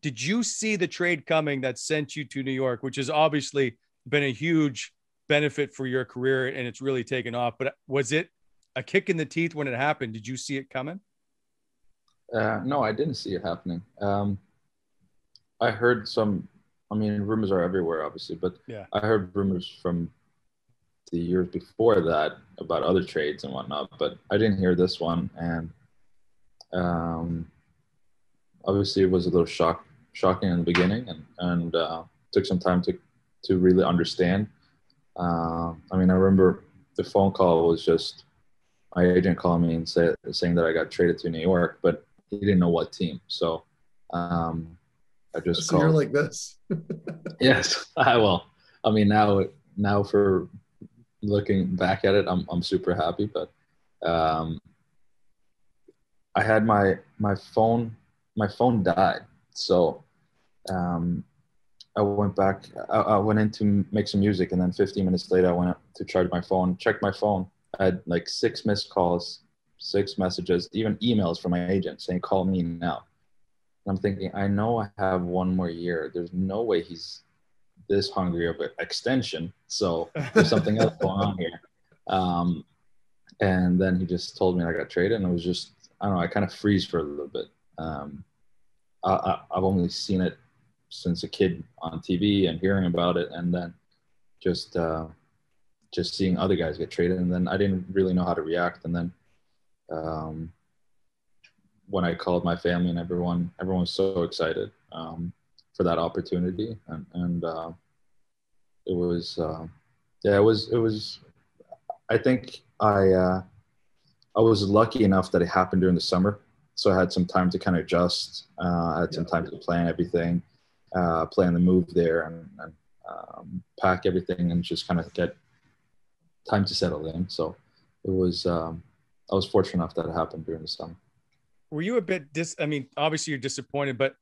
did you see the trade coming that sent you to New York, which has obviously been a huge benefit for your career and it's really taken off? But was it a kick in the teeth when it happened? Did you see it coming? Uh, no, I didn't see it happening. Um, I heard some. I mean, rumors are everywhere, obviously, but yeah. I heard rumors from the years before that about other trades and whatnot, but I didn't hear this one, and um, obviously it was a little shock, shocking in the beginning, and and uh, took some time to to really understand. Uh, I mean, I remember the phone call was just my agent called me and said saying that I got traded to New York, but he didn't know what team. So um, I just so called. you're like this. yes, I will. I mean, now now for looking back at it, I'm I'm super happy. But um, I had my my phone my phone died, so um, I went back. I, I, went in to make some music, and then 15 minutes later, I went to charge my phone. Checked my phone. I had like six missed calls, six messages, even emails from my agent saying, "Call me now." And I'm thinking, I know I have one more year. There's no way he's this hungry of an extension. So there's something else going on here. Um, and then he just told me I got traded, and it was just I don't know. I kind of freeze for a little bit. Um, I, have only seen it since a kid on TV and hearing about it, and then just uh, just seeing other guys get traded, and then I didn't really know how to react. And then um, when I called my family and everyone, everyone was so excited um, for that opportunity, and, and uh, it was uh, yeah, it was it was. I think I uh, I was lucky enough that it happened during the summer so I had some time to kind of adjust. Uh, I had some time to plan everything, uh, plan the move there, and, and um, pack everything, and just kind of get time to settle in. So it was. Um, I was fortunate enough that it happened during the summer. Were you a bit dis? I mean, obviously you're disappointed, but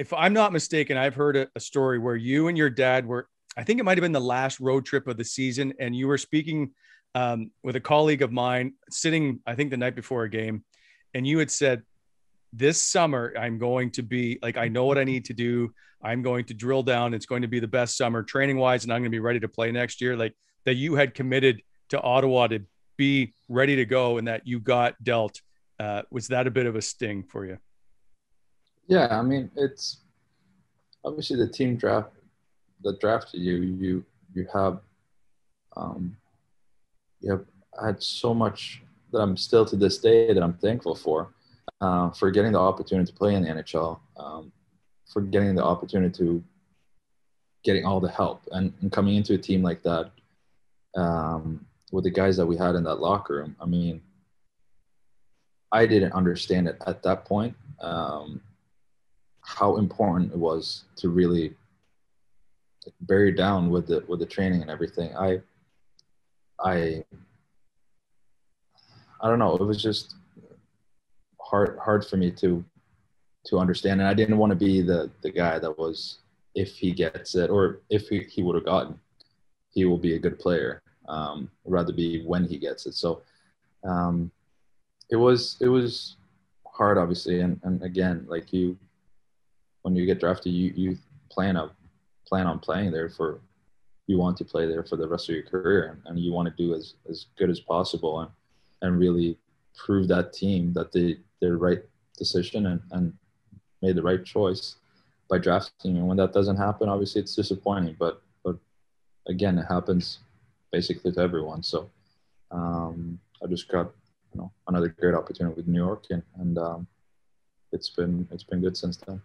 if I'm not mistaken, I've heard a, a story where you and your dad were. I think it might have been the last road trip of the season, and you were speaking um, with a colleague of mine, sitting I think the night before a game, and you had said this summer I'm going to be like I know what I need to do. I'm going to drill down. It's going to be the best summer training wise, and I'm going to be ready to play next year. Like that you had committed to Ottawa to be ready to go, and that you got dealt. Uh, was that a bit of a sting for you? Yeah, I mean it's obviously the team draft that drafted you. You you have um, you have had so much that I'm still to this day that I'm thankful for uh, for getting the opportunity to play in the NHL, um, for getting the opportunity to getting all the help and, and coming into a team like that um, with the guys that we had in that locker room. I mean, I didn't understand it at that point um, how important it was to really bury down with the with the training and everything. I I I don't know. It was just hard hard for me to to understand. And i didn't want to be the the guy that was if he gets it or if he, he would have gotten he will be a good player. Um rather be when he gets it. So um it was it was hard obviously. And and again like you when you get drafted you you plan on plan on playing there for you want to play there for the rest of your career. And, and you want to do as as good as possible and and really prove that team that they the right decision and, and made the right choice by drafting. And when that doesn't happen, obviously it's disappointing. But but again, it happens basically to everyone. So um, I just got you know another great opportunity with New York, and, and um, it's been it's been good since then.